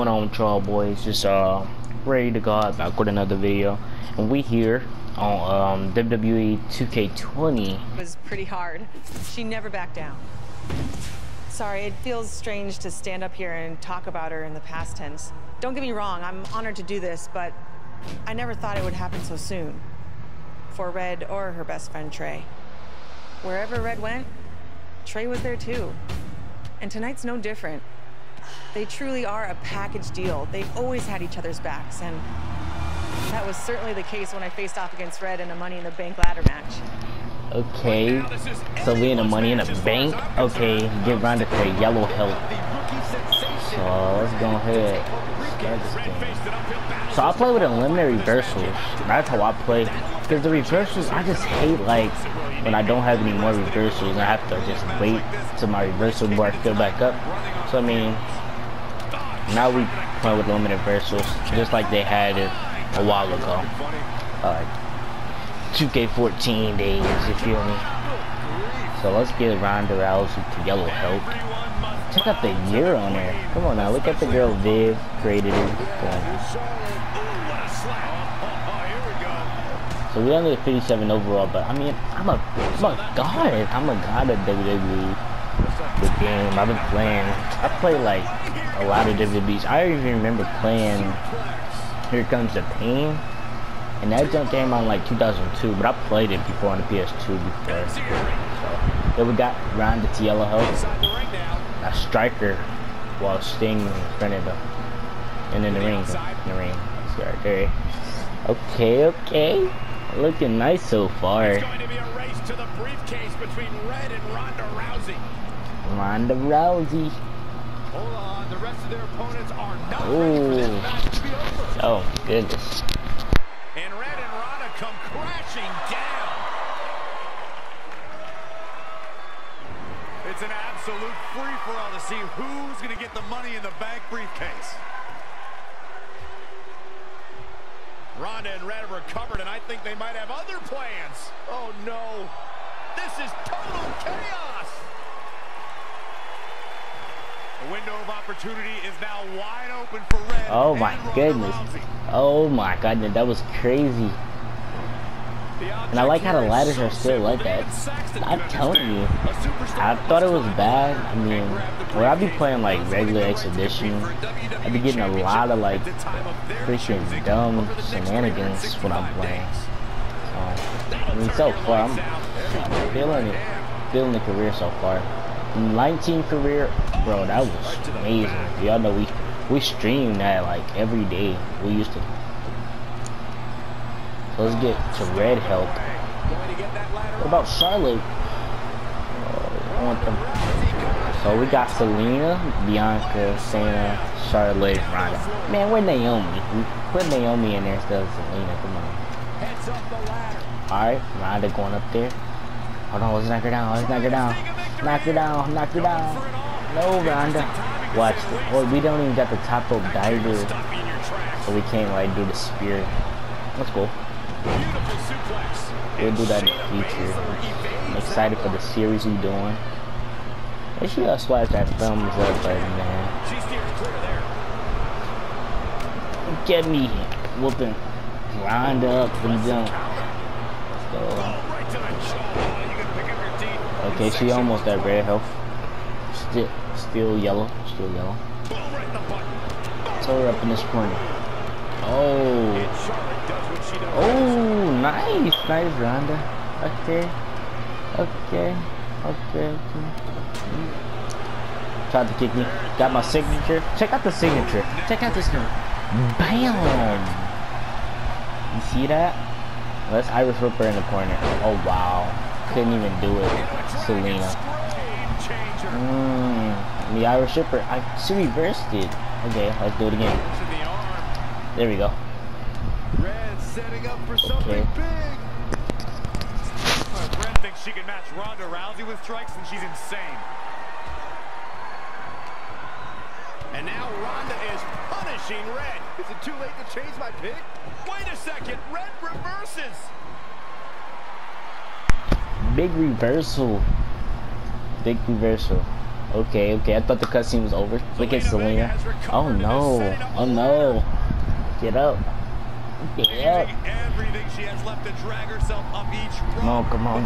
going on with y'all boys? Just uh ready to go back with another video. And we here on um, WWE 2K20. It was pretty hard. She never backed down. Sorry, it feels strange to stand up here and talk about her in the past tense. Don't get me wrong, I'm honored to do this, but I never thought it would happen so soon. For Red or her best friend Trey. Wherever Red went, Trey was there too. And tonight's no different. They truly are a package deal. They've always had each other's backs, and that was certainly the case when I faced off against Red in a Money in the Bank ladder match. Okay, so we in a Money in the Bank. Okay, get Ronda to yellow help. So let's go ahead. So I play with eliminate reversals. That's how I play. Because the reversals, I just hate like when I don't have any more reversals. I have to just wait till my reversal bar fill back up. So I mean, now we play with limited reversals, just like they had it a while ago. Uh, 2K14 days, you feel me? So let's get Ronda Rousey to yellow help. Check out the year on there. Come on now, look at the girl Viv created it. So we only have 57 overall, but I mean, I'm a, I'm a god. I'm a god of WWE. The game I've been playing. I play like a lot of WWEs. I even remember playing Here Comes the Pain. And that jump came out in like 2002, but I played it before on the PS2 before. So, then we got Ronda to yellow help. A striker while Sting in front of the and in the ring. In the ring. Okay. Okay, okay. Looking nice so far. It's going to be a race to the briefcase between Red and Ronda Rousey. Ronda Rousey. Hold on, the rest of their opponents are not ready for this Oh. match to be over. Oh, goodness. And Red and Ronda come crashing down. It's an absolute free-for-all to see who's going to get the money in the bank briefcase. Ronda and Red have recovered, and I think they might have other plans. Oh, no. This is total chaos. The window of opportunity is now wide open for Red. Oh my goodness. Rousey. Oh my goodness, that was crazy. And I like how the ladders are still like that. I'm telling you, I thought it was bad. I mean, when I be playing like regular Exhibition, I be getting a lot of like freaking dumb shenanigans when I'm playing. So, I mean, so far, I'm feeling it, feeling the career so far. 19 career, bro, that was amazing. Y'all know we we stream that like every day. We used to. So let's get to red help. What about Charlotte? Oh, I want them. So we got Zelina, Bianca, Sana, Charlotte, Ronda. Man, where Naomi? Put Naomi in there instead of Zelina. Come on. Alright, Ronda going up there. Hold on, let's knock her down. Let's knock her down. Knock her down. Knock her down. No, Ronda. Watch. The, oh, we don't even got the top rope diver, so we can't like do the spear. Let's go. We'll do that in the future. I'm excited for the series we doing. Make sure y'all swipe that thumbs up button, man. Get me whooping Ronda up and jump. Okay, she almost at red health. Still, still yellow. Still yellow. Throw her up in this corner. Oh. Oh, nice. Nice, Ronda. Okay. Okay. Okay. okay. Tried to kick me. Got my signature. Check out the signature. Check out this one. Bam. You see that? Let's Irish Whipper in the corner. Oh, wow. Couldn't even do it. Zelina. Mm, the Irish Whipper. I she reversed it. Okay, let's do it again. There we go. Red setting up for something Okay. big. Red thinks she can match Ronda Rousey with strikes, and she's insane. And now Ronda is punishing Red. Is it too late to change my pick? Wait a second. Red reverses. Big reversal. Big reversal. Okay, okay. I thought the cutscene was over. Look at Zelina. Oh, oh no. Oh no. Get up. Get up. Everything she has left to drag herself up each Come on, come on.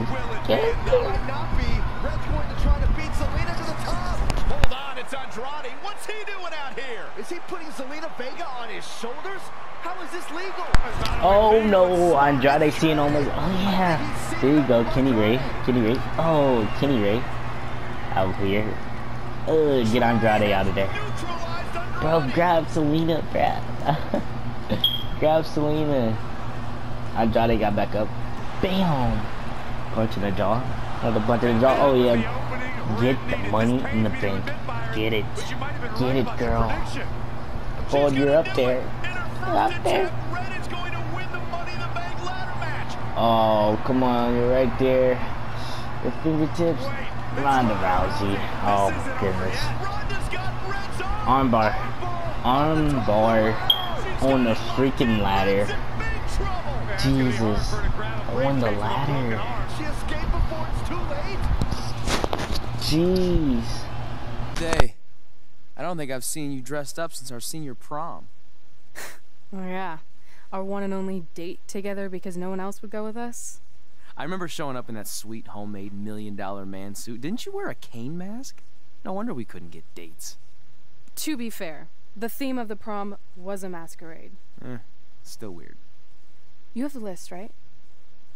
Get That might not be. Red's going to try to beat Zelina to the top. Hold on, it's Andrade. What's he doing out here? Is he putting Zelina Vega on his shoulders? How is this legal? Oh no, Andrade seeing almost. Oh yeah. There you go, Kenny Ray. Kenny Ray. Oh, Kenny Ray. Out here. Ugh, get Andrade out of there. Bro, grab Zelina, bruh. grab Zelina. Andrade got back up. Bam! Punch in the jaw. Another punch in the jaw. Oh yeah. Get the money in the bank. Get it. Get it, girl. Hold, you're up there. You're up there. Red is going to win the Money in the Bank ladder match. Oh, come on, you're right there. Your fingertips. Ronda Rousey. Oh, goodness. Ronda's arm. Armbar. Armbar on the freaking ladder. Big trouble. Jesus. On the ladder. She escaped before it's too late. Jeez. Day, I don't think I've seen you dressed up since our senior prom. Oh yeah. Our one and only date together because no one else would go with us? I remember showing up in that sweet homemade million dollar man suit. Didn't you wear a cane mask? No wonder we couldn't get dates. To be fair, the theme of the prom was a masquerade. Eh, still weird. You have the list, right?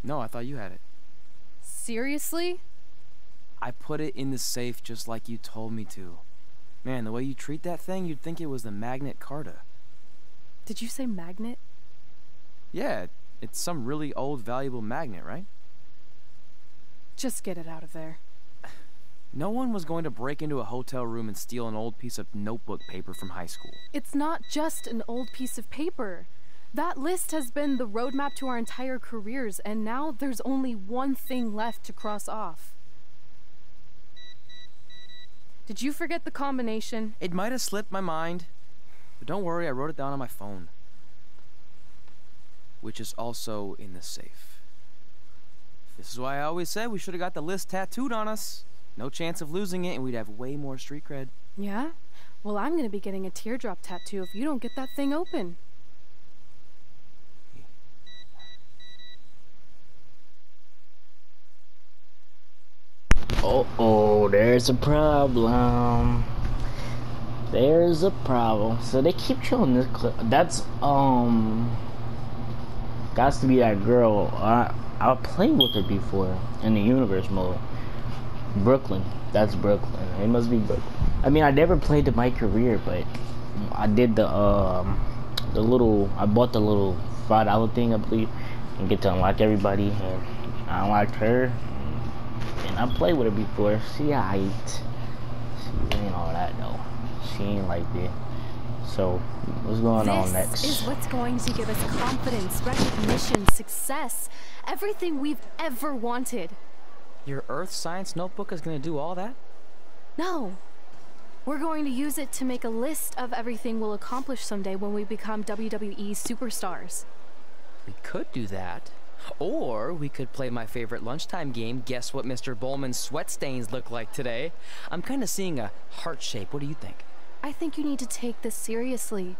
No, I thought you had it. Seriously? I put it in the safe just like you told me to. Man, the way you treat that thing, you'd think it was the Magnet Carta. Did you say magnet? Yeah, it's some really old valuable magnet, right? Just get it out of there. No one was going to break into a hotel room and steal an old piece of notebook paper from high school. It's not just an old piece of paper. That list has been the roadmap to our entire careers, and now there's only one thing left to cross off. Did you forget the combination? It might have slipped my mind, but don't worry, I wrote it down on my phone. Which is also in the safe. This is why I always said we should have got the list tattooed on us. No chance of losing it, and we'd have way more street cred. Yeah? Well, I'm gonna be getting a teardrop tattoo if you don't get that thing open. Oh, oh, there's a problem. There's a problem. So they keep showing this clip. That's, um, got to be that girl. I, I played with her before in the universe mode. Brooklyn. That's Brooklyn. It must be Brooklyn. I mean, I never played the my career, but I did the, um, the little, I bought the little five dollar thing, I believe, and get to unlock everybody. And I unlocked her, and I played with her before. She aight. She ain't all that though. She ain't like that. So, what's going on next? This is what's going to give us confidence, recognition, success, everything we've ever wanted. Your Earth Science notebook is gonna do all that? No. We're going to use it to make a list of everything we'll accomplish someday when we become WWE superstars. We could do that. Or we could play my favorite lunchtime game, guess what Mr. Bowman's sweat stains look like today. I'm kind of seeing a heart shape. What do you think? I think you need to take this seriously.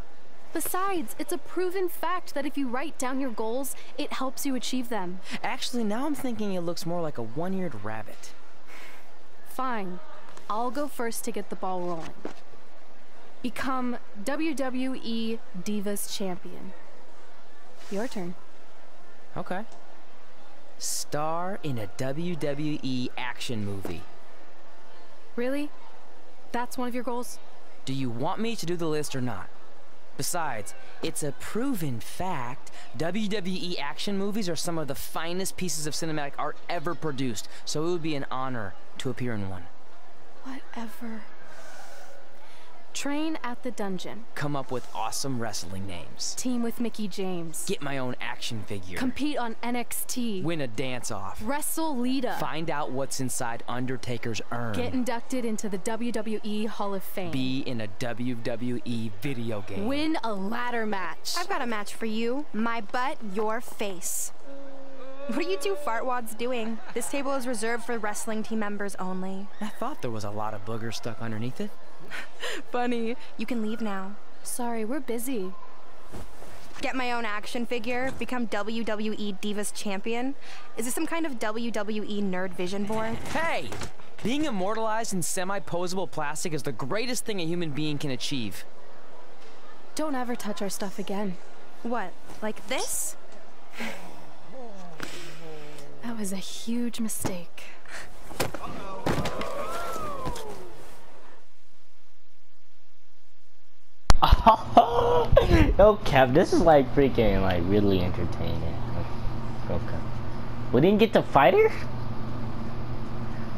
Besides, it's a proven fact that if you write down your goals, it helps you achieve them. Actually, now I'm thinking it looks more like a one-eared rabbit. Fine. I'll go first to get the ball rolling. Become WWE Divas Champion. Your turn. Okay. Star in a WWE action movie. Really? That's one of your goals? Do you want me to do the list or not? Besides, it's a proven fact WWE action movies are some of the finest pieces of cinematic art ever produced, so it would be an honor to appear in one. Whatever. Train at the dungeon. Come up with awesome wrestling names. Team with Mickie James. Get my own action figure. Compete on NXT. Win a dance off. Wrestle Lita. Find out what's inside Undertaker's urn. Get inducted into the WWE Hall of Fame. Be in a WWE video game. Win a ladder match. I've got a match for you. My butt, your face. What are you two fartwads doing? This table is reserved for wrestling team members only. I thought there was a lot of boogers stuck underneath it. Funny. You can leave now. Sorry, we're busy. Get my own action figure, become WWE Divas Champion. Is this some kind of WWE nerd vision board? Hey! Being immortalized in semi-posable plastic is the greatest thing a human being can achieve. Don't ever touch our stuff again. What, like this? That was a huge mistake. Yo, Kev, this is like freaking like really entertaining. Okay. We didn't get the fighter?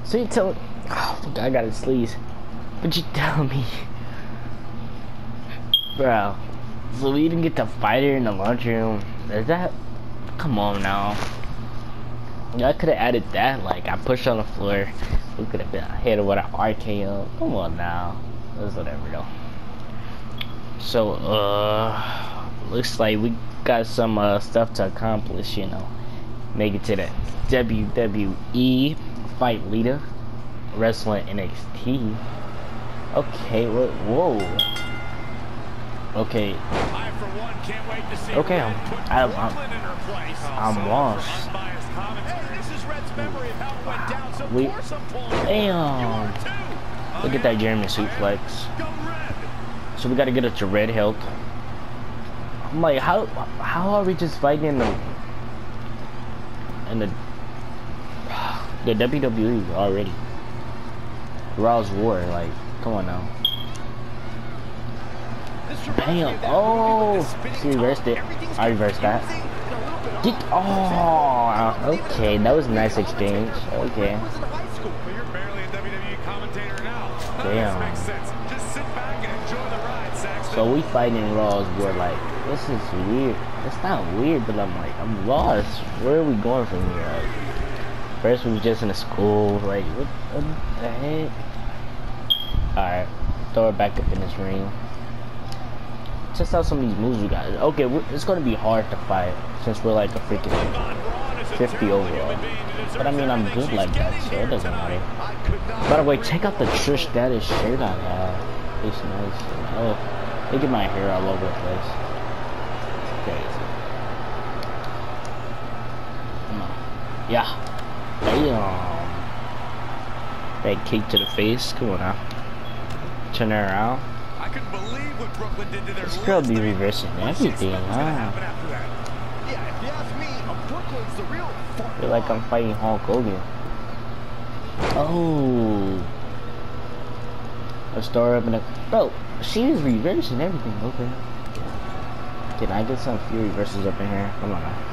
So you tell oh, I got his sleeves. But you tell me Bro. So we didn't get the fighter in the lunchroom. Is that come on now. I could have added that, like I pushed on the floor. We could have been hit with an RKO. Come on now. That's whatever though. So, uh, looks like we got some uh, stuff to accomplish, you know. Make it to the WWE Fight Leader Wrestling NXT. Okay, what? Whoa. Okay. Okay, I'm, I'm, I'm, I'm lost. We, damn. Look at that German suplex. So we gotta get it to red health. I'm like, how how are we just fighting in the in the the WWE already? Raw's War, like, come on now. Damn! Oh, she reversed it. I reversed that. Get oh, okay, that was a nice exchange. Okay. Damn. So we fighting Raws where like this is weird. It's not weird, but I'm like I'm lost. Where are we going from here? Like, first we was just in a school. Like what, what the heck? All right, throw it back up in this ring. Test out some of these moves we got. Okay, it's gonna be hard to fight since we're like a freaking 50 overall. But I mean I'm good like that, so it doesn't matter. By the way, check out the Trish Stratus shirt I have. It's nice. Oh. Look at my hair all over the place. Crazy. Come on. Yeah. Damn. That kick to the face. Come on now. Turn her around. I couldn't believe what Brooklyn did to their This girl be reversing everything, huh? I feel like I'm fighting Hulk Hogan. Oh. A star up in a bro. She was reversing everything. Okay. Can I get some few reverses up in here? Come on now.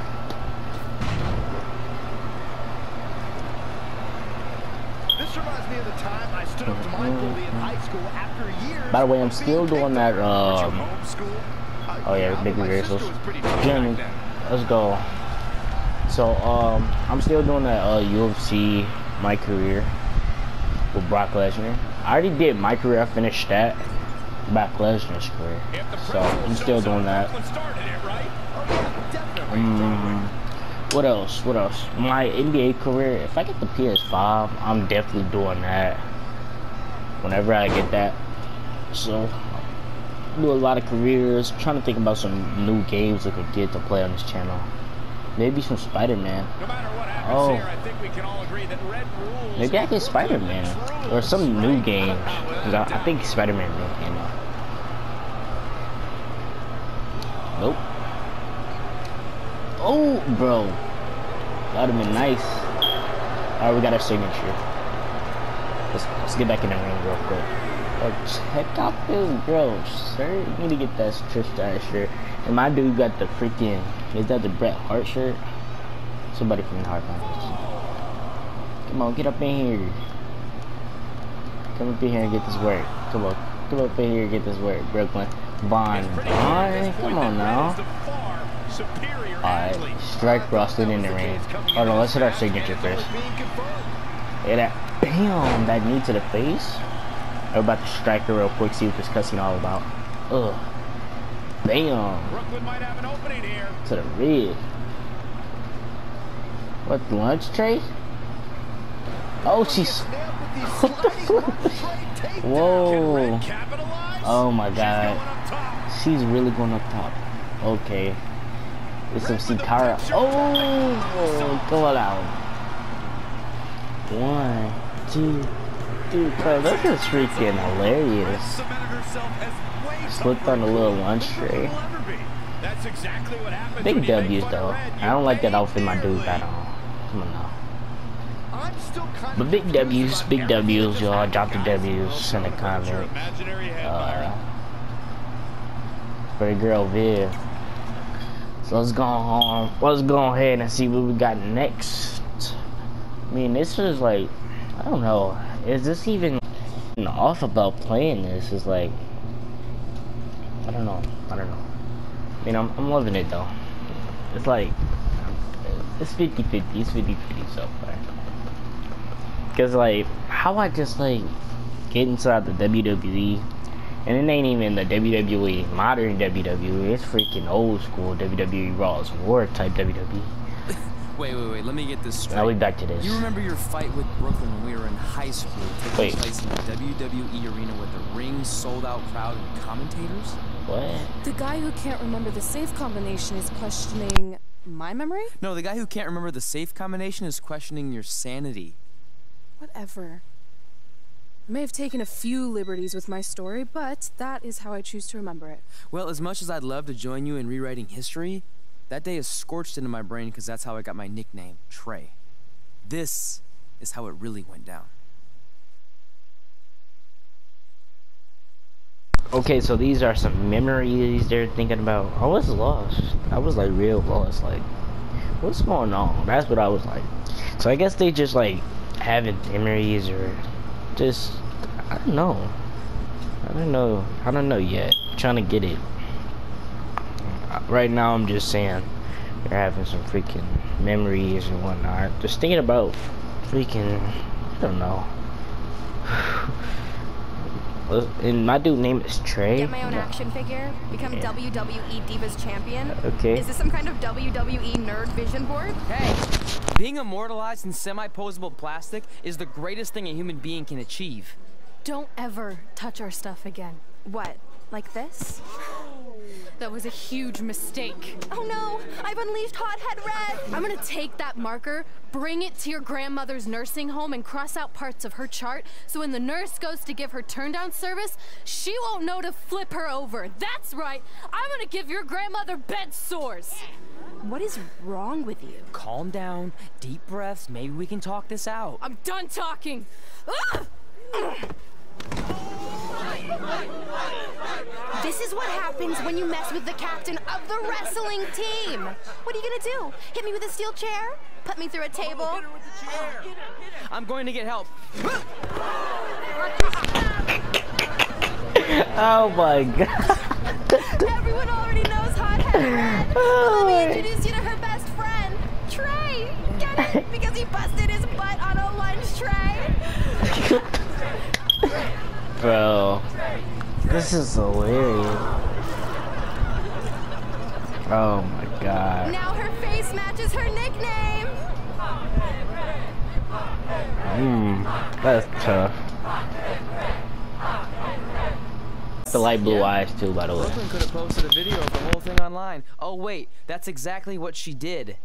This reminds me of the time I stood up to my bully in high school after years. By the way, I'm still doing that. Um, oh yeah, big reversals. Jimmy, let's go. So um, I'm still doing that uh, UFC my career with Brock Lesnar. I already did my career. I finished that. Brock Lesnar's career. So I'm still doing that. Um, what else? What else? My NBA career. If I get the PS5, I'm definitely doing that. Whenever I get that. So do a lot of careers. I'm trying to think about some new games I could get to play on this channel. Maybe some Spider-Man. Oh. Maybe I get Spider-Man. Or some new game. I, I think Spider-Man came out. Nope. Oh, bro. That would have been nice. Alright, we got our signature. Let's, let's get back in the ring real quick. Oh, check out this girl, sir. You need to get that Trish Stratus shirt. And my dude got the freaking, is that the Bret Hart shirt? Somebody from the Hart Foundation. Come on, get up in here. Come up in here and get this work. Come on, come up in here and get this work, Brooklyn. Bond, Bond, come on now. Alright, strike Rustin in the ring. Oh no, let's hit our signature first. Look at that. Damn, that knee to the face. I'm about to strike her real quick, see what this cussing all about. Ugh. Damn. To the red. What, the lunch tray? Oh, she's... What the fuck? Whoa. Oh my god. She's really going up top. Okay. It's some Sikara. Oh, go out. One, two, three. Bro, this is freaking hilarious. Slipped on a little lunch tray. Big W's though. I don't like that outfit my dude got on. Come on now. But big W's, big W's, y'all. Drop the W's in the comment. Uh, for the girl Viv. So let's go on. Let's go ahead and see what we got next. I mean, this is like, I don't know. Is this even off about playing this? Is like, I don't know. I don't know. I mean, I'm, I'm loving it though. It's like, it's 50-50. It's 50-50 so far. Cause like, how I just like get inside the WWE, and it ain't even the WWE modern WWE. It's freaking old school WWE Raw's War type WWE. Wait, wait, wait. Let me get this straight. I'll be back to this. You remember your fight with Brooklyn when we were in high school, taking Wait. place in the WWE arena with a ring sold out crowd and commentators? What? The guy who can't remember the safe combination is questioning my memory? No, the guy who can't remember the safe combination is questioning your sanity. Whatever. I may have taken a few liberties with my story, but that is how I choose to remember it. Well, as much as I'd love to join you in rewriting history, that day is scorched into my brain because that's how I got my nickname, Trey. This is how it really went down. Okay, so these are some memories they're thinking about. I was lost. I was like real lost. Like, what's going on? That's what I was like. So I guess they just like having memories or just I don't know. I don't know. I don't know yet. trying to get it. Right now, I'm just saying they're having some freaking memories and whatnot. Just thinking about freaking. I don't know. Uh, And my dude name is Trey. Get my own action figure, become Yeah. WWE Divas Champion. Okay. Is this some kind of WWE nerd vision board? Hey, being immortalized in semi-posable plastic is the greatest thing a human being can achieve. Don't ever touch our stuff again. What? Like this? That was a huge mistake. Oh no! I've unleashed Hothead Red! I'm gonna take that marker, bring it to your grandmother's nursing home, and cross out parts of her chart so when the nurse goes to give her turn down service, she won't know to flip her over. That's right! I'm gonna give your grandmother bed sores! What is wrong with you? Calm down, deep breaths, maybe we can talk this out. I'm done talking! This is what happens when you mess with the captain of the wrestling team! What are you gonna do? Hit me with a steel chair? Put me through a table? Oh, I'm going to get help. Oh my god. Everyone already knows Hothead Red! Let me introduce you to her best friend, Trey! Get it? Because he busted his butt on a lunch tray! Bro. This is hilarious. Oh my god. Now her face matches her nickname! Hmm. That's tough. The light blue eyes too, by the way. Brooklyn could have posted a video of the whole thing online. Oh wait, that's exactly what she did.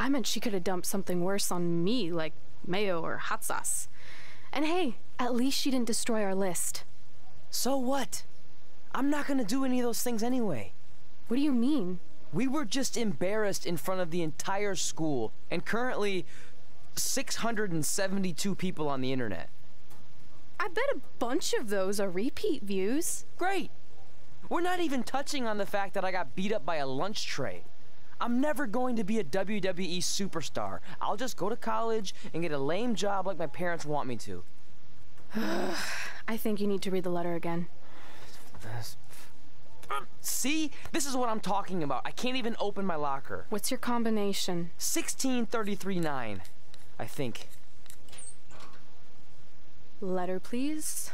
I meant she could have dumped something worse on me, like mayo or hot sauce. And hey, at least she didn't destroy our list. So what? I'm not gonna do any of those things anyway. What do you mean? We were just embarrassed in front of the entire school, and currently 672 people on the internet. I bet a bunch of those are repeat views. Great! We're not even touching on the fact that I got beat up by a lunch tray. I'm never going to be a WWE superstar. I'll just go to college and get a lame job like my parents want me to. I think you need to read the letter again. Um, see? This is what I'm talking about. I can't even open my locker. What's your combination? 16339, I think. Letter, please.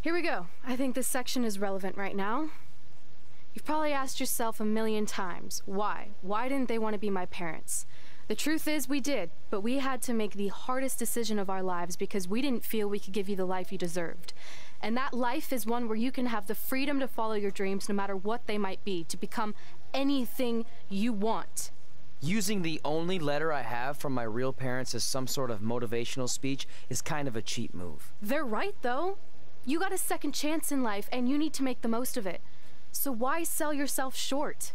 Here we go. I think this section is relevant right now. You've probably asked yourself a million times, why? Why didn't they want to be my parents? The truth is, we did, but we had to make the hardest decision of our lives because we didn't feel we could give you the life you deserved. And that life is one where you can have the freedom to follow your dreams no matter what they might be, to become anything you want. Using the only letter I have from my real parents as some sort of motivational speech is kind of a cheap move. They're right, though. You got a second chance in life, and you need to make the most of it. So why sell yourself short?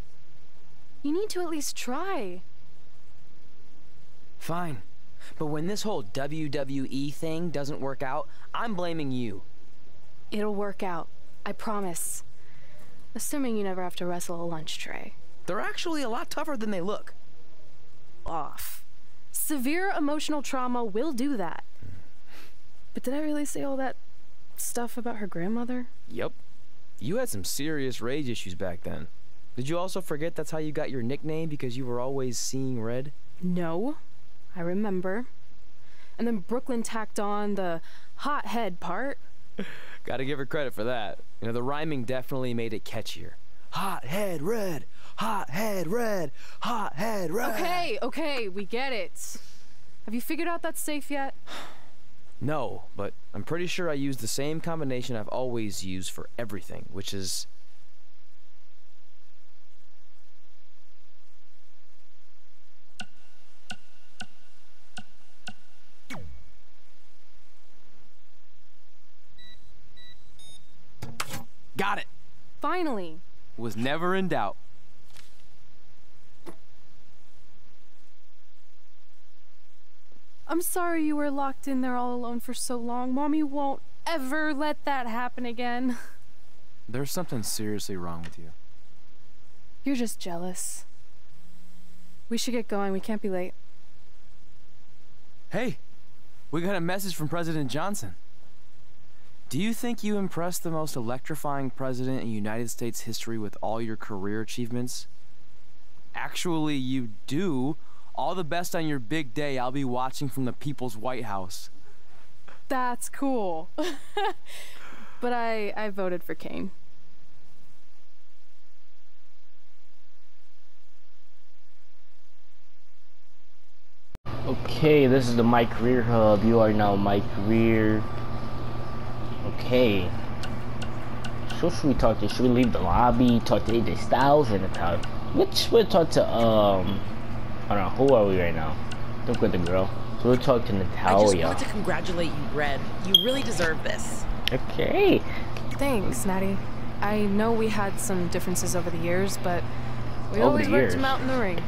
You need to at least try. Fine. But when this whole WWE thing doesn't work out, I'm blaming you. It'll work out. I promise. Assuming you never have to wrestle a lunch tray. They're actually a lot tougher than they look. Off. Severe emotional trauma will do that. But did I really say all that stuff about her grandmother? Yep. You had some serious rage issues back then. Did you also forget that's how you got your nickname because you were always seeing red? No. I remember. And then Brooklyn tacked on the hot head part. Gotta give her credit for that. You know, the rhyming definitely made it catchier. Hot head red, hot head red, hot head red. Okay, okay, we get it. Have you figured out that safe yet? No, but I'm pretty sure I used the same combination I've always used for everything, which is... Got it! Finally. Was never in doubt. I'm sorry you were locked in there all alone for so long. Mommy won't ever let that happen again. There's something seriously wrong with you. You're just jealous. We should get going. We can't be late. Hey, we got a message from President Johnson. Do you think you impressed the most electrifying president in United States history with all your career achievements? Actually, you do. All the best on your big day. I'll be watching from the People's White House. That's cool. but I I voted for Kane. Okay, this is the My Career Hub. You are now My Career. Okay. So should we talk to? Should we leave the lobby? Talk to AJ Styles and the top? Which we'll talk to um. I don't know. Who are we right now? Look with the girl. So we'll talk to Natalya. I just Natalya. wanted to congratulate you, Red. You really deserve this. Okay. Thanks, Natty. I know we had some differences over the years, but we Over always worked them out in the ring.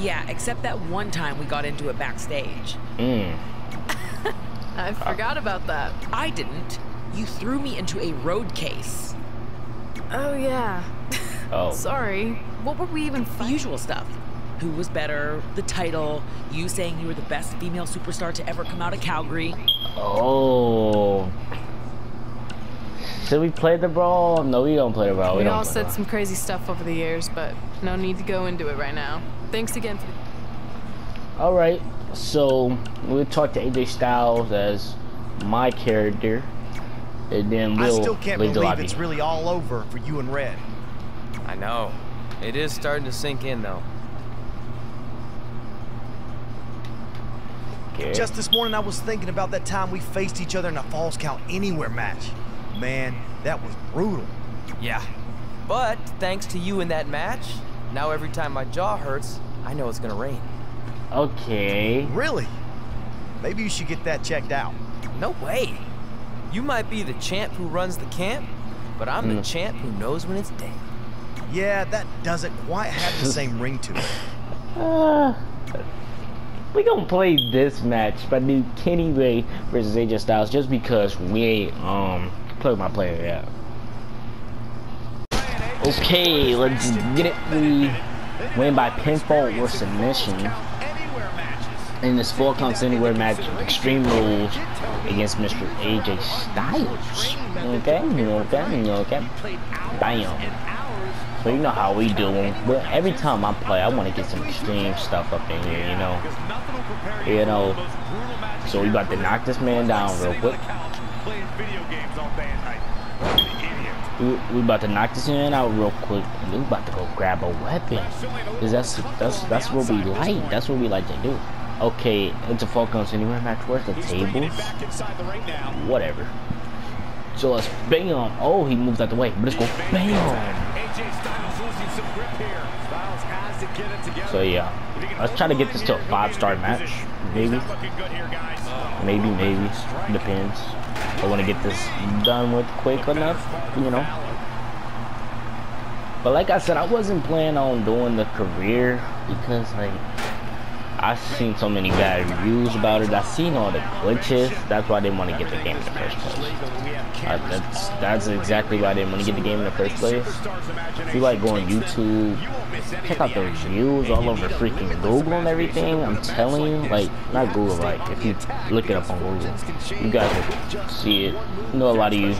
Yeah, except that one time we got into it backstage. Mm. I forgot about that. I didn't. You threw me into a road case. Oh yeah. Oh. Sorry. What were we even The fighting? usual stuff. Who was better, the title, you saying you were the best female superstar to ever come out of Calgary. Oh. Should we play the brawl? No, we don't play the brawl. We, We all said brawl. some crazy stuff over the years, but no need to go into it right now. Thanks again for All right. So we'll talk to AJ Styles as my character, and then I we'll still can't leave believe lobby. it's really all over for you and Red. I know. It is starting to sink in, though. Okay. Just this morning, I was thinking about that time we faced each other in a Falls Count Anywhere match. Man, that was brutal. Yeah. But thanks to you in that match, now every time my jaw hurts, I know it's gonna rain. okay. Really? Maybe you should get that checked out. No way. You might be the champ who runs the camp, but I'm the Mm. champ who knows when it's day. Yeah, that doesn't quite have the same ring to it. Uh, we gonna play this match, but new Kenny Ray versus AJ Styles just because we ain't um play my player yet. Okay, let's get it. We win by pinfall or submission in this Falls Count anywhere match, Extreme Rules against Mr. AJ Styles. Okay, you know okay, okay. Bam. So you know how we do. But every time I play, I want to get some extreme stuff up in here, you know. You know. So we about to knock this man down real quick. We, we about to knock this man out real quick, and we about to go grab a weapon. Cause that's that's that's what we like. That's what we like to do. Okay, it's a Falls Count anywhere match. Where's the tables? Whatever. So let's bang on. Oh, he moved out the way. But let's go bang So yeah, let's try to get this to a five-star match. Maybe. Maybe, maybe. Depends. I want to get this done with quick enough, you know. But like I said, I wasn't planning on doing the career because like I've seen so many bad reviews about it. I've seen all the glitches. That's why didn't want to get the game in the first place. Uh, that's that's exactly why didn't want to get the game in the first place. If you like going YouTube, check out the reviews all over freaking Google and everything. I'm telling you, like not Google, like if you look it up on Google, you guys will see it. You know a lot of you.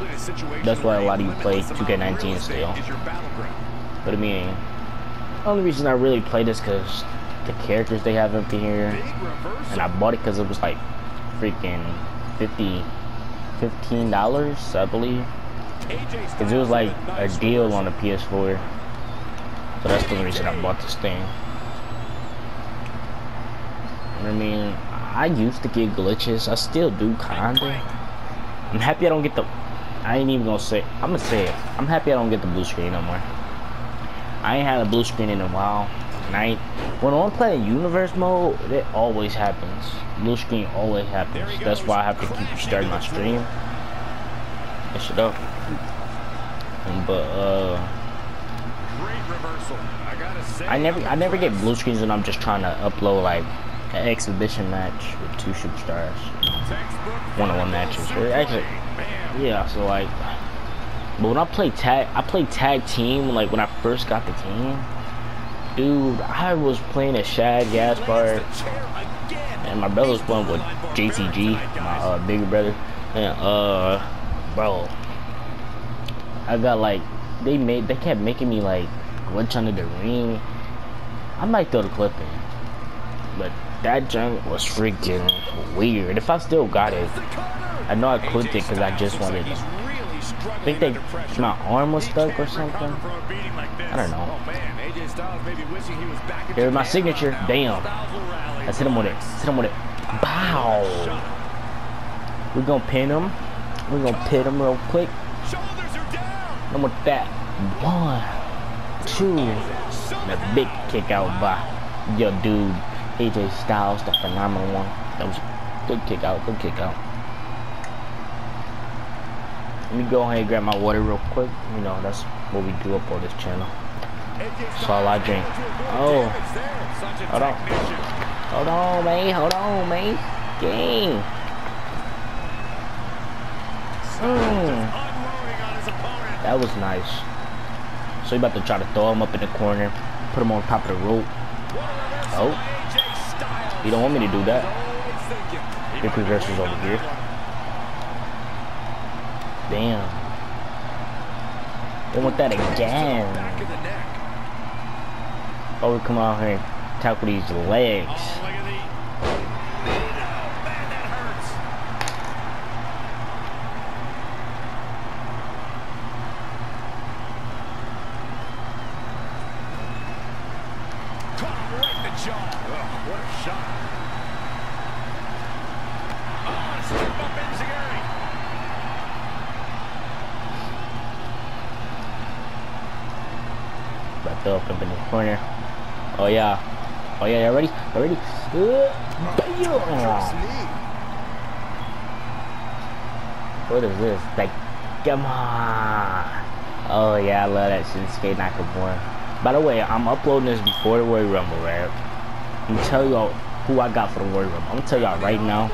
That's why a lot of you play 2K19 still. But I mean, the only reason I really play this because the characters they have up here, and I bought it because it was like freaking 50 fifteen dollars, I believe, because it was like a deal on the PS4. So that's the reason I bought this thing. I mean, I used to get glitches. I still do, kinda. I'm happy I don't get the. I ain't even gonna say. I'm gonna say it. I'm happy I don't get the blue screen no more. I ain't had a blue screen in a while. I, when I'm playing universe mode, it always happens. Blue screen always happens. That's why I have to keep restarting my stream. That shit up. But uh, I never, I never get blue screens when I'm just trying to upload like an exhibition match with two superstars, one-on-one matches. Actually, yeah. So like, but when I play tag, I play tag team. Like when I first got the team dude, I was playing a Shad Gaspard, and my brother was playing with JTG, my uh, bigger brother, and uh, bro, I got like, they made, they kept making me like glitch under the ring. I might throw the clip in, but that junk was freaking weird. If I still got it, I know I clipped it because I just wanted. I think they, my arm was stuck or something. I don't know. Here's my signature. Damn. Let's hit him with it. Let's hit him with it. Bow. We're gonna pin him. We're gonna pin him real quick. And with that, one, two, and a big kick out by your dude, AJ Styles, the phenomenal one. That was good kick out, good kick out. Let me go ahead and grab my water real quick. You know, that's what we do up on this channel. That's all I drink. Oh. Hold on. Hold on, man. Hold on, man. Game. Mm. That was nice. So you about to try to throw him up in the corner. Put him on top of the rope. Oh. You don't want me to do that. Big reversals over here. Damn. They want that again. Oh, we come out here and tackle these legs. But throw up in the corner. Oh yeah. Oh yeah, you ready? Ready? Uh, what is this? Like, come on. Oh yeah, I love that Shinsuke Nakamura. By the way, I'm uploading this before the Royal Rumble, right? I'm gonna tell y'all who I got for the Royal Rumble. I'm gonna tell y'all right now,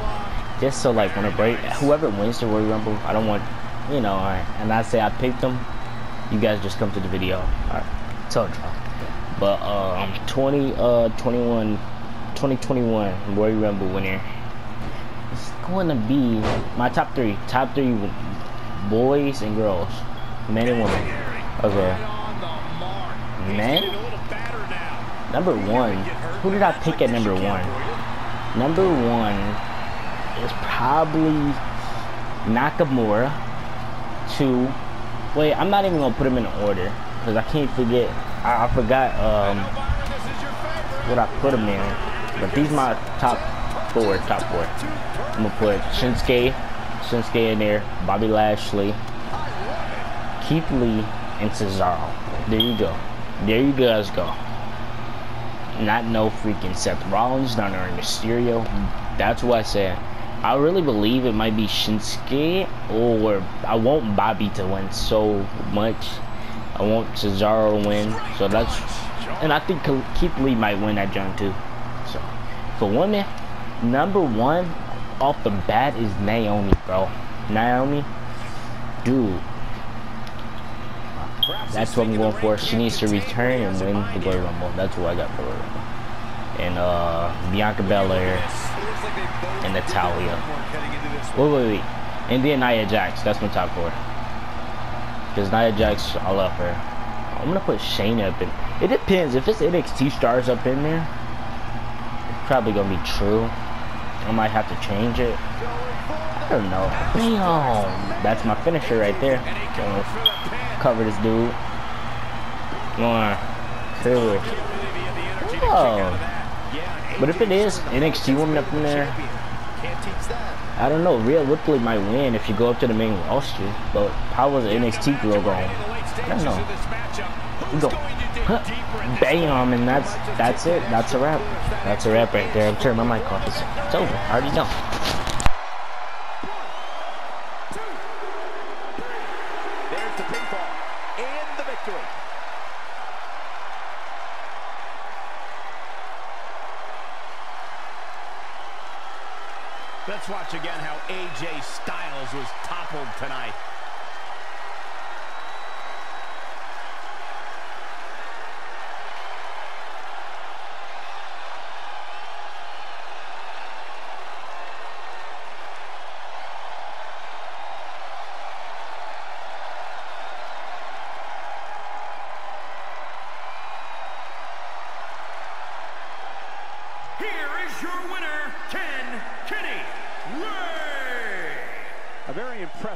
just so like when a break, whoever wins the Royal Rumble, I don't want, you know, alright. and I say I picked them, you guys just come to the video. Alright, told y'all. But um, 20, uh, 21, 2021 Royal Rumble winner. It's going to be my top three, top three boys and girls, men and women. Okay. Men. Number one. Who did I pick at number one? Number one is probably Nakamura. Two, Wait, I'm not even gonna put them in order because I can't forget. I, I forgot um, what I put them in. But these my top four. Top four. I'm gonna put Shinsuke, Shinsuke in there. Bobby Lashley, Keith Lee, and Cesaro. There you go. There you guys go. Not no freaking Seth Rollins, not no Mysterio. That's what I said. I really believe it might be Shinsuke or I want Bobby to win so much. I want Cesaro to win. So that's and I think Keith Lee might win that jump too. So for women, number one off the bat is Naomi, bro. Naomi, dude. That's what I'm going for. She needs to return and win the Royal Rumble. That's what I got for her. And uh, Bianca Belair and Natalya. Wait, wait, wait. And then Nia Jax. That's my top four. Because Nia Jax, I love her. I'm gonna put Shayna up in. It depends. If it's NXT stars up in there, it's probably gonna be true. I might have to change it. I don't know. Damn. That's my finisher right there. cover this dude. One, two. Oh. But if it is NXT woman up in there, I don't know. Rhea Ripley might win if you go up to the main roster. But how was the NXT girl going? I don't know. We go. Huh, bam, and that's that's it. That's a wrap. That's a wrap right there. I'm turning my mic off. It's over. I already know. Let's watch again how AJ Styles was toppled tonight.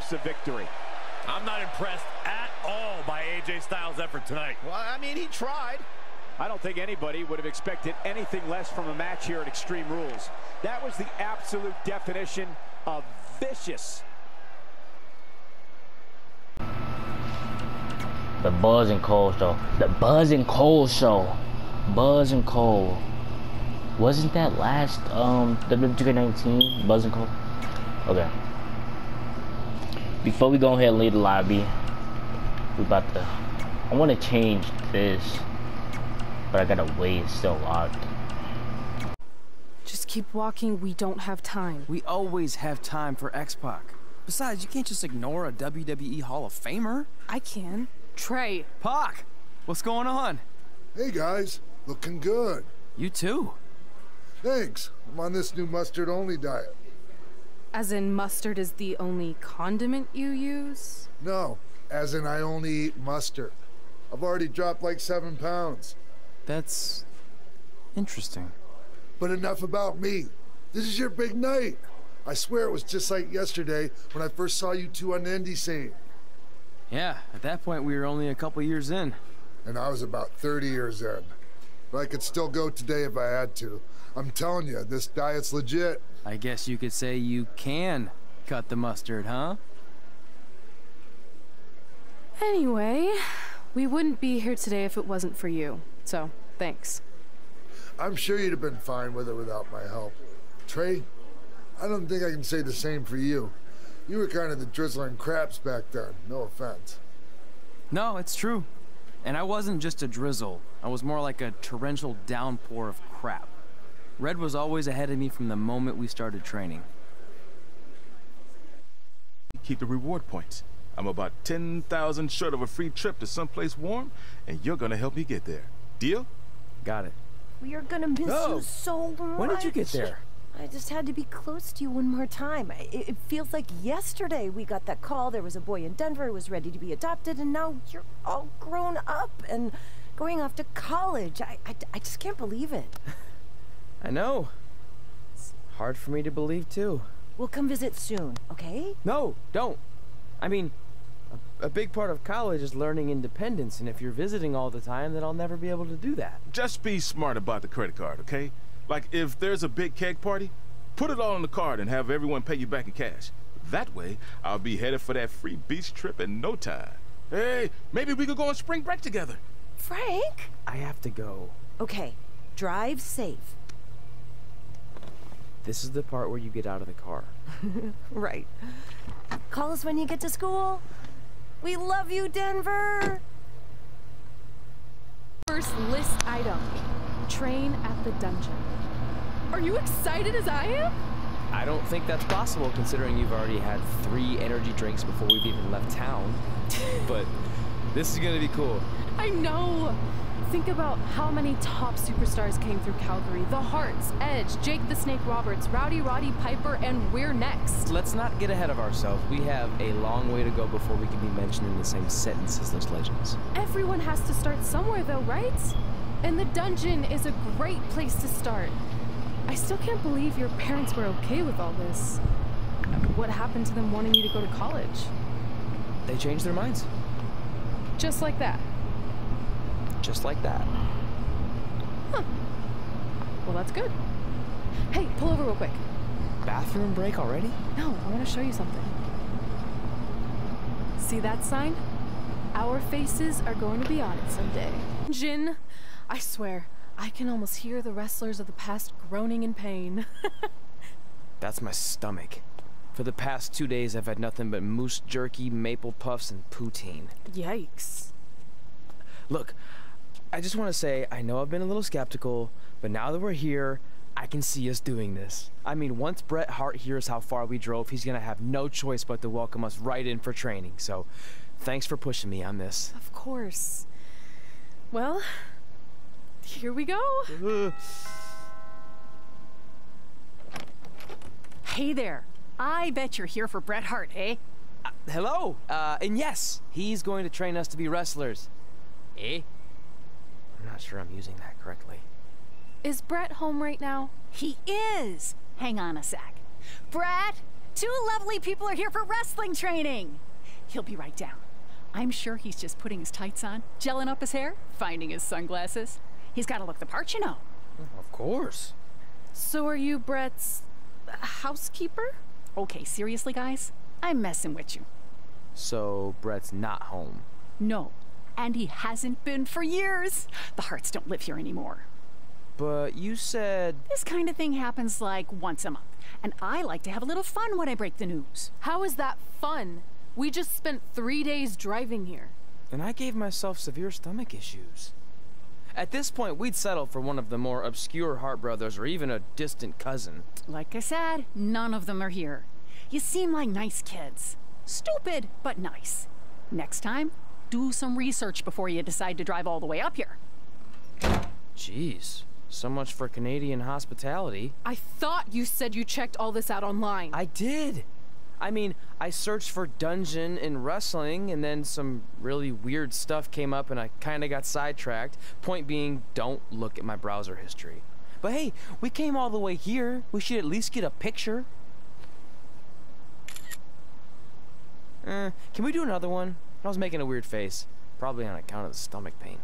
impressive victory. I'm not impressed at all by AJ Styles' effort tonight. Well, I mean, he tried. I don't think anybody would have expected anything less from a match here at Extreme Rules. That was the absolute definition of vicious. The Buzz and Cole show. The Buzz and Cole show. Buzz and Cole. Wasn't that last um WWE 19 Buzz and Cole? Okay before we go ahead and leave the lobby, we about to, I want to change this, but I gotta wait, it's still locked. Just keep walking, we don't have time. We always have time for X-Pac. Besides, you can't just ignore a WWE Hall of Famer. I can. Trey. Pac, what's going on? Hey guys, looking good. You too. Thanks, I'm on this new mustard-only diet. As in mustard is the only condiment you use? No, as in I only eat mustard. I've already dropped like seven pounds. That's... interesting. But enough about me. This is your big night. I swear it was just like yesterday when I first saw you two on the indie scene. Yeah, at that point we were only a couple years in. And I was about 30 years in. But I could still go today if I had to. I'm telling you, this diet's legit. I guess you could say you can cut the mustard, huh? Anyway, we wouldn't be here today if it wasn't for you. So, thanks. I'm sure you'd have been fine with it without my help. Trey, I don't think I can say the same for you. You were kind of the drizzling craps back then, no offense. No, it's true. And I wasn't just a drizzle. I was more like a torrential downpour of crap. Red was always ahead of me from the moment we started training. Keep the reward points. I'm about 10,000 short of a free trip to someplace warm, and you're gonna help me get there. Deal? Got it. We are gonna miss you so much. When did you get there? I just had to be close to you one more time. It, it, feels like yesterday we got that call. There was a boy in Denver who was ready to be adopted, and now you're all grown up and going off to college. I, I, I just can't believe it. I know. It's hard for me to believe, too. We'll come visit soon, okay? No, don't. I mean, A big part of college is learning independence, and if you're visiting all the time, then I'll never be able to do that. Just be smart about the credit card, okay? Like, if there's a big keg party, put it all on the card and have everyone pay you back in cash. That way, I'll be headed for that free beach trip in no time. Hey, maybe we could go on spring break together. Frank? I have to go. Okay, drive safe. This is the part where you get out of the car. right. Call us when you get to school. We love you, Denver! First list item. Train at the dungeon. Are you excited as I am? I don't think that's possible considering you've already had three energy drinks before we've even left town. but this is gonna be cool. I know! Think about how many top superstars came through Calgary. The Hearts, Edge, Jake the Snake Roberts, Rowdy Roddy Piper, and we're next. Let's not get ahead of ourselves. We have a long way to go before we can be mentioned in the same sentence as those legends. Everyone has to start somewhere though, right? And the dungeon is a great place to start. I still can't believe your parents were okay with all this. What happened to them wanting you to go to college? They changed their minds. Just like that. Just like that. Huh. Well, that's good. Hey, pull over real quick. Bathroom break already? No, I want to show you something. See that sign? Our faces are going to be on it someday. Jin, I swear, I can almost hear the wrestlers of the past groaning in pain. That's my stomach. For the past two days, I've had nothing but moose jerky, maple puffs, and poutine. Yikes. Look, I just want to say, I know I've been a little skeptical, but now that we're here, I can see us doing this. I mean, once Bret Hart hears how far we drove, he's gonna have no choice but to welcome us right in for training. So, thanks for pushing me on this. Of course. Well, here we go. hey there. I bet you're here for Bret Hart, eh? Uh, hello. Uh, and yes, he's going to train us to be wrestlers. Eh? I'm not sure I'm using that correctly. Is Bret home right now? He is! Hang on a sec. Bret, two lovely people are here for wrestling training! He'll be right down. I'm sure he's just putting his tights on, gelling up his hair, finding his sunglasses. He's got to look the part, you know. Oh, of course. So are you Bret's... Uh, housekeeper? Okay, seriously, guys? I'm messing with you. So Bret's not home? No, and he hasn't been for years. The Hearts don't live here anymore. But you said... This kind of thing happens like once a month, and I like to have a little fun when I break the news. How is that fun? We just spent three days driving here. And I gave myself severe stomach issues. At this point, we'd settle for one of the more obscure Hart brothers or even a distant cousin. Like I said, none of them are here. You seem like nice kids. Stupid, but nice. Next time, do some research before you decide to drive all the way up here. Jeez. So much for Canadian hospitality. I thought you said you checked all this out online. I did. I mean, I searched for dungeon in wrestling, and then some really weird stuff came up, and I kind of got sidetracked. Point being, don't look at my browser history. But hey, we came all the way here. We should at least get a picture. Eh, can we do another one? I was making a weird face. Probably on account of the stomach pain.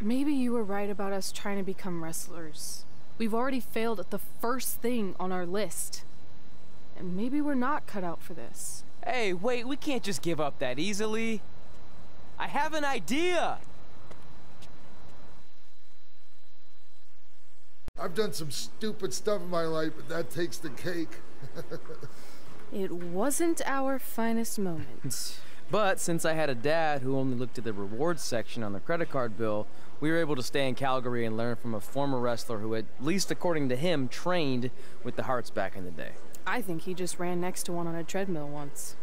Maybe you were right about us trying to become wrestlers. We've already failed at the first thing on our list. And maybe we're not cut out for this. Hey, wait, we can't just give up that easily. I have an idea! I've done some stupid stuff in my life, but that takes the cake. it wasn't our finest moment. but since I had a dad who only looked at the rewards section on the credit card bill, we were able to stay in Calgary and learn from a former wrestler who, at least according to him, trained with the Hearts back in the day. I think he just ran next to one on a treadmill once.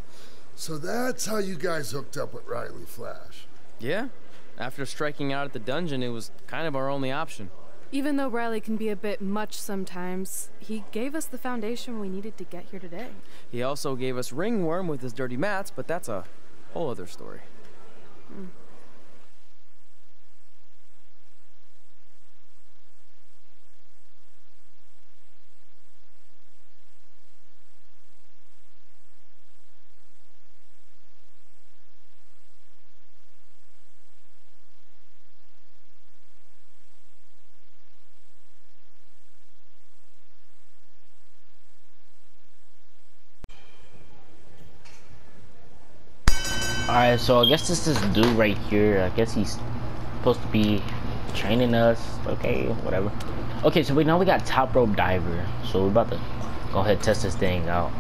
So that's how you guys hooked up with Riley Flash? Yeah. After striking out at the dungeon, it was kind of our only option. Even though Riley can be a bit much sometimes, he gave us the foundation we needed to get here today. He also gave us Ringworm with his dirty mats, but that's a whole other story. Mm. So I guess this is dude right here. I guess he's supposed to be training us. Okay, whatever. Okay, so we now we got top rope diver. So we're about to go ahead and test this thing out.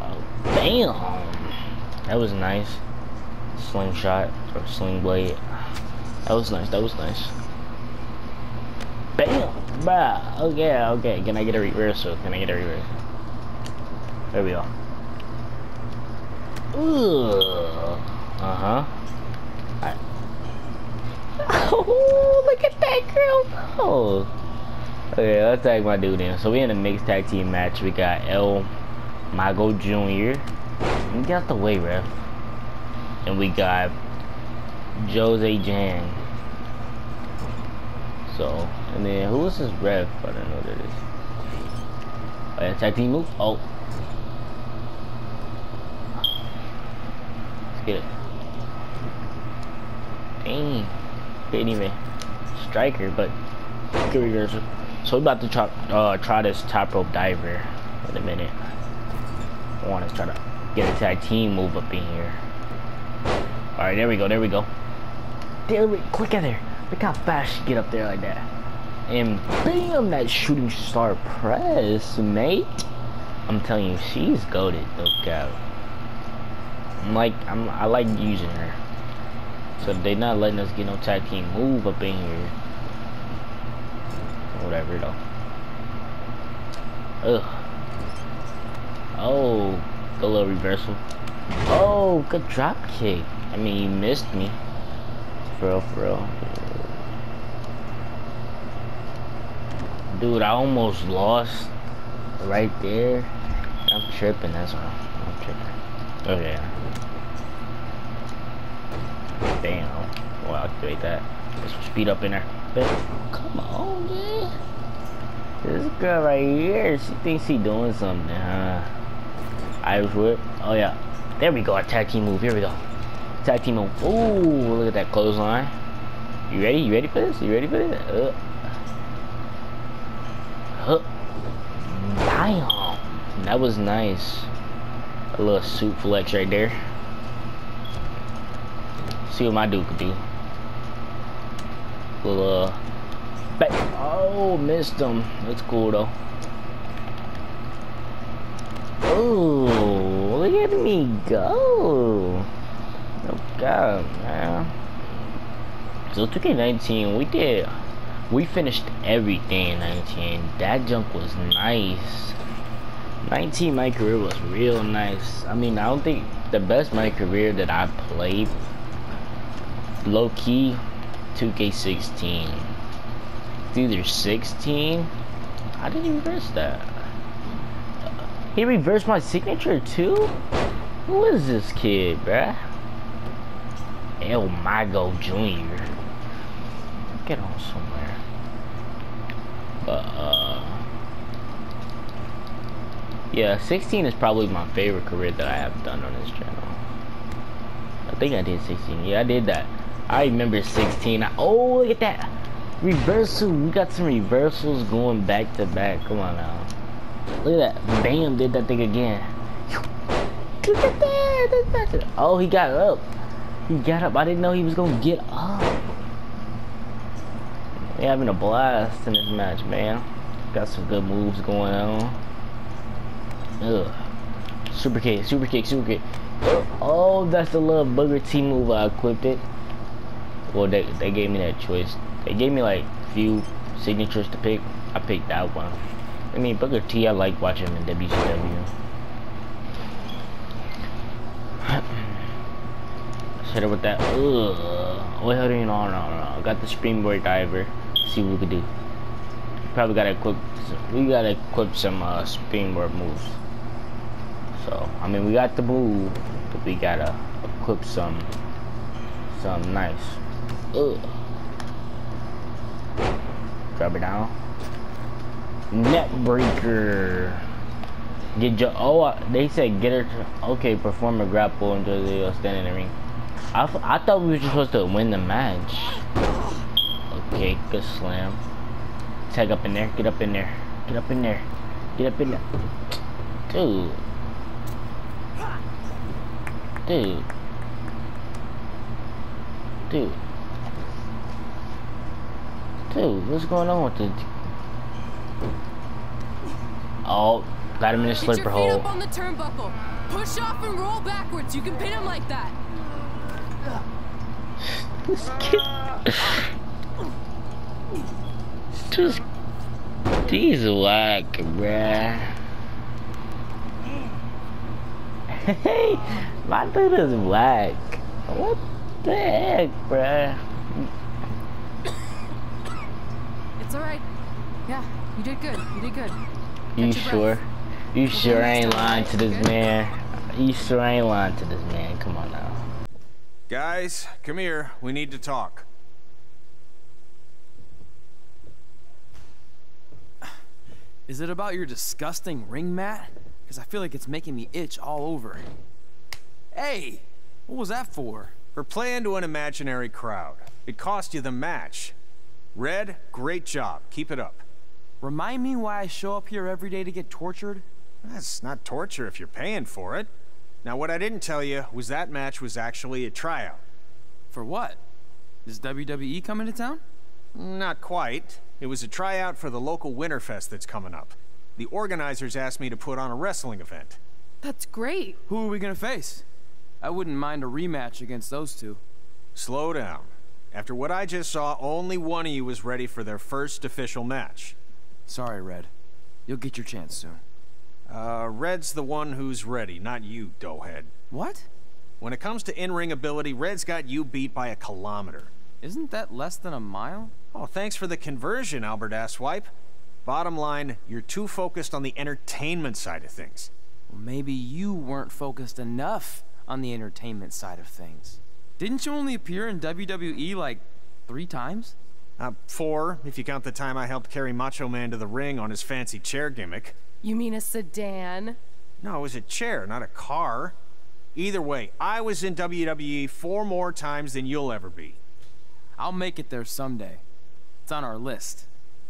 Oh, bam! That was nice. Slingshot or sling blade. That was nice. That was nice. Bam! Bah. Okay, okay. Can I get a reversal? Can I get a reversal? There we go. Ugh. Uh-huh. Right. Oh, look at that girl. Oh. Okay, let's tag my dude in. So we in a mixed tag team match. We got El Mago Jr. Get out the way, ref. And we got Jose Jan. So, and then who is this ref? I don't know what that is. Oh, yeah, tag team move. Oh. Let's get it. Dang. Didn't even striker, but good reversal. So we're about to try, uh, try this top rope diver in a minute. I want to try to get a tag team move up in here. All right, there we go, there we go. There we, quick at there. Look how fast she get up there like that. And bam, that shooting star press, mate. I'm telling you, she's goaded, no doubt. I'm like, I'm, I like using her. So they not letting us get no tag team move up in here. Whatever though. Ugh. Oh, good little reversal. Oh, good drop kick. I mean, you missed me. For real, for real. Dude, I almost lost right there. I'm tripping, that's all. I'm tripping. Okay. Damn. Well, I'll activate that. Get some speed up in there. Come on, man. This girl right here, she thinks she doing something, huh? Irish whip. Oh, yeah. There we go, our tag team move. Here we go. Tag team move. Ooh, look at that clothesline. You ready? You ready for this? You ready for this? Uh. Huh. Damn. That was nice. A little suplex right there. See what my dude could do. Little uh back. Oh, missed him. That's cool though. Oh, look at me go. Oh god, man. So 2K19, we did we finished everything in 19. That junk was nice. 19 my career was real nice. I mean I don't think the best my career that I played low key 2K16. It's either 16. How did he reverse that? He reversed my signature too? Who is this kid, bruh? El Mago Jr. Get on somewhere. Uh, yeah, 16 is probably my favorite career that I have done on this channel. I think I did 16. Yeah, I did that. I remember 16. I, oh, look at that. Reversal. We got some reversals going back to back. Come on now. Look at that. Bam, did that thing again. Look at that. Oh, he got up. He got up. I didn't know he was going to get up. we having a blast in this match, man. Got some good moves going on. Ugh. Super kick, super kick, super kick. Oh, that's the little Booker T move I equipped it. Well, they, they gave me that choice. They gave me like few signatures to pick. I picked that one. I mean, Booker T, I like watching him in WCW. Hit her with that. Ugh. Wait, hold on, no, no, no. Got the springboard diver. See what we can do. Probably gotta equip. We gotta equip some uh, springboard moves. So, I mean, we got the move, but we gotta equip some, some nice. Ugh. Drop it down. Net breaker. Get your oh uh, they said get her okay perform a grapple until they uh, stand in the ring. I, I thought we were just supposed to win the match. Okay, good slam. Tag up in there. Get up in there. Get up in there. Get up in there. Dude. Dude. Dude. Dude, what's going on with it? Oh, got him in a feet hole. up on the turnbuckle. Push off and roll backwards. You can pin him like that. This kid. Just. He's whack, bruh. Hey, my dude is whack. What the heck, bruh? It's alright. Yeah, you did good. You did good. You Catch your sure? breath. You We'll sure ain't lying to this Okay? man? You sure ain't lying to this man? Come on now. Guys, come here. We need to talk. Is it about your disgusting ring mat? Because I feel like it's making me itch all over. Hey, what was that for? For playing to an imaginary crowd. It cost you the match. Red, great job. Keep it up. Remind me why I show up here every day to get tortured? That's not torture if you're paying for it. Now, what I didn't tell you was that match was actually a tryout. For what? Is WWE coming to town? Not quite. It was a tryout for the local Winterfest that's coming up. The organizers asked me to put on a wrestling event. That's great. Who are we gonna face? I wouldn't mind a rematch against those two. Slow down. After what I just saw, only one of you was ready for their first official match. Sorry, Red. You'll get your chance soon. Uh, Red's the one who's ready, not you, doughhead. What? When it comes to in-ring ability, Red's got you beat by a kilometer. Isn't that less than a mile? Oh, thanks for the conversion, Albert Asswipe. Bottom line, you're too focused on the entertainment side of things. Well, maybe you weren't focused enough on the entertainment side of things. Didn't you only appear in WWE like three times? Uh, four, if you count the time I helped carry Macho Man to the ring on his fancy chair gimmick. You mean a sedan? No, it was a chair, not a car. Either way, I was in WWE four more times than you'll ever be. I'll make it there someday. It's on our list.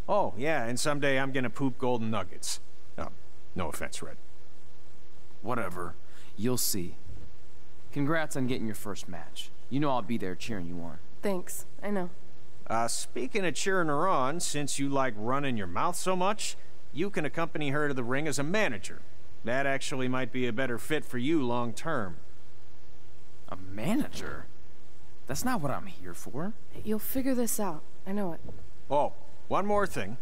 Oh, yeah, and someday I'm gonna poop golden nuggets. Oh, no offense, Red. Whatever. You'll see. Congrats on getting your first match. You know I'll be there cheering you on. Thanks. I know. Uh, speaking of cheering her on, since you like running your mouth so much, you can accompany her to the ring as a manager. That actually might be a better fit for you long term. A manager? That's not what I'm here for. You'll figure this out. I know it. Oh, one more thing.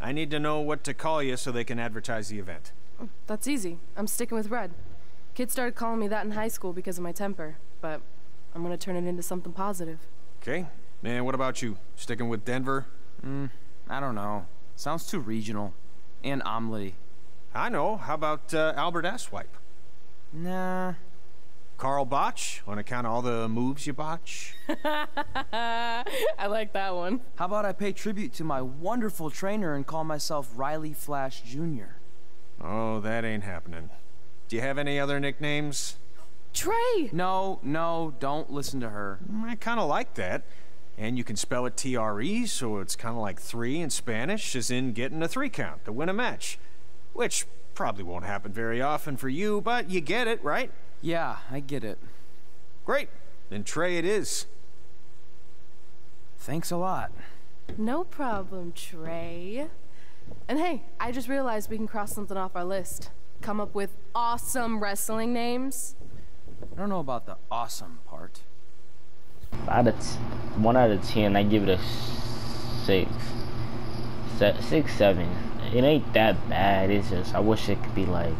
I need to know what to call you so they can advertise the event. That's easy. I'm sticking with Red. Kids started calling me that in high school because of my temper, but I'm gonna turn it into something positive. Okay? And what about you? Sticking with Denver? Hmm, I don't know. Sounds too regional. And omelety. I know. How about uh, Albert Asswipe? Nah. Carl Botch, on account of all the moves you botch? I like that one. How about I pay tribute to my wonderful trainer and call myself Riley Flash Jr.? Oh, that ain't happening. Do you have any other nicknames? Trey! No, no, don't listen to her. I kind of like that. And you can spell it T-R-E, so it's kind of like three in Spanish, as in getting a three count to win a match. Which probably won't happen very often for you, but you get it, right? Yeah, I get it. Great. Then Trey it is. Thanks a lot. No problem, Trey. And hey, I just realized we can cross something off our list. Come up with awesome wrestling names. I don't know about the awesome part. Out of one out of ten, I give it a six, Se- six, seven. It ain't that bad. It's just I wish it could be like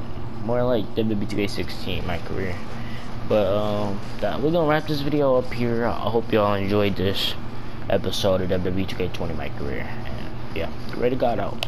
more like WWE 2K16 my career. But um, that, we're gonna wrap this video up here. I hope y'all enjoyed this episode of WWE 2K20 my career. And yeah, RayThaGawd out.